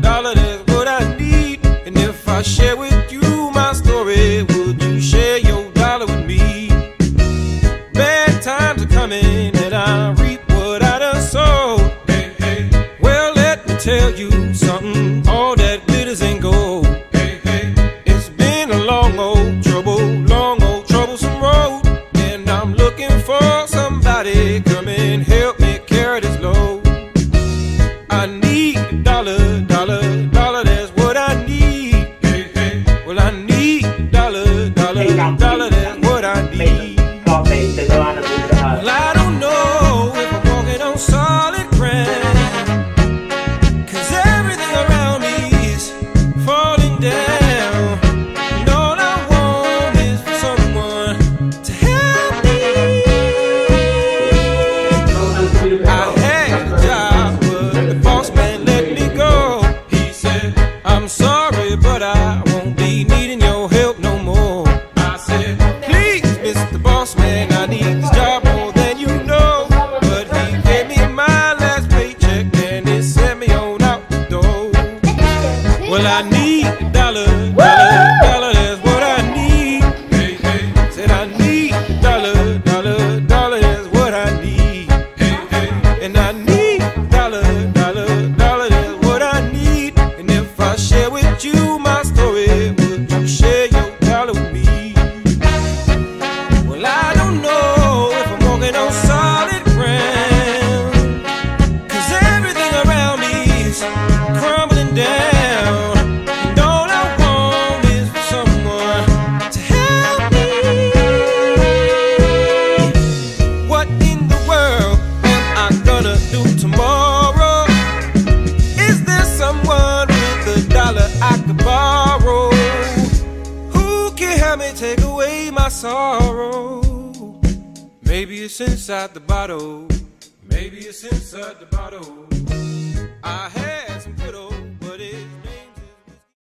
dollar, that's what I need. And if I share with you my story, would you share your dollar with me? Bad times are coming, and I reap what I done. Hey, hey. Well, let me tell you. sorry, but I won't be needing your help no more. I said, please, Mr. Boss Man, I need this job more than you know. But he gave me my last paycheck and he sent me on out the door. Well, I need a dollar, dollar, dollar. Take away my sorrow? Maybe it's inside the bottle. Maybe it's inside the bottle. I had some good old,